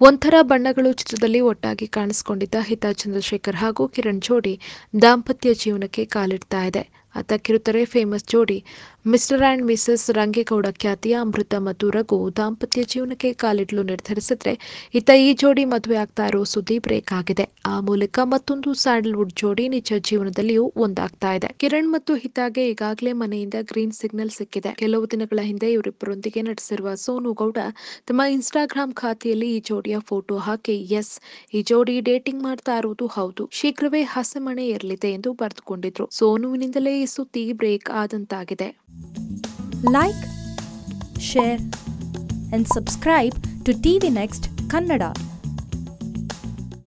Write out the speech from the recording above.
ಒಂಥರ ಬಣ್ಣಗಳು ಚಿತ್ರದಲ್ಲಿ ಒಟ್ಟಾಗಿ ಕಾಣಿಸಿಕೊಂಡಿದ್ದ ಹಿತಾ ಚಂದ್ರಶೇಖರ್ ಹಾಗೂ ಕಿರಣ್ ಜೋಡಿ ದಾಂಪತ್ಯ ಜೀವನಕ್ಕೆ ಕಾಲಿಡ್ತಾ ಇದೆ. ಕಿರುತೆರೆ ಫೇಮಸ್ ಜೋಡಿ ಮಿಸ್ಟರ್ ಆ್ಯಂಡ್ ಮಿಸಸ್ ರಂಗೇಗೌಡ ಖ್ಯಾತಿಯ ಅಮೃತ ಮತ್ತು ರಘು ದಾಂಪತ್ಯ ಜೀವನಕ್ಕೆ ಕಾಲಿಡಲು ನಿರ್ಧರಿಸಿದ್ರೆ ಇತ್ತ ಈ ಜೋಡಿ ಮದುವೆ ಆಗ್ತಾ ಇರೋ ಸುದ್ದಿ ಬ್ರೇಕ್ ಆಗಿದೆ. ಆ ಮೂಲಕ ಮತ್ತೊಂದು ಸ್ಯಾಂಡಲ್ವುಡ್ ಜೋಡಿ ನಿಜ ಜೀವನದಲ್ಲಿಯೂ ಒಂದಾಗ್ತಾ ಇದೆ. ಕಿರಣ್ ಮತ್ತು ಹಿತಾಗೆ ಈಗಾಗಲೇ ಮನೆಯಿಂದ ಗ್ರೀನ್ ಸಿಗ್ನಲ್ ಸಿಕ್ಕಿದೆ. ಕೆಲವು ದಿನಗಳ ಹಿಂದೆ ಇವರಿಬ್ಬರೊಂದಿಗೆ ನಡೆಸಿರುವ ಸೋನು ಗೌಡ ತಮ್ಮ ಇನ್ಸ್ಟಾಗ್ರಾಮ್ ಖಾತೆಯಲ್ಲಿ ಈ ಜೋಡಿಯ ಫೋಟೋ ಹಾಕಿ ಎಸ್ ಈ ಜೋಡಿ ಡೇಟಿಂಗ್ ಮಾಡ್ತಾ ಇರುವುದು ಹೌದು. ಶೀಘ್ರವೇ ಹಸೆಮಣೆ ಇರಲಿದೆ ಎಂದು ಬರೆದುಕೊಂಡಿದ್ರು. ಸೋನುವಿನಿಂದಲೇ ವಯಸ್ಸು tea break ಆದಂತಾಗಿದೆ. Like share and subscribe to T next Kannada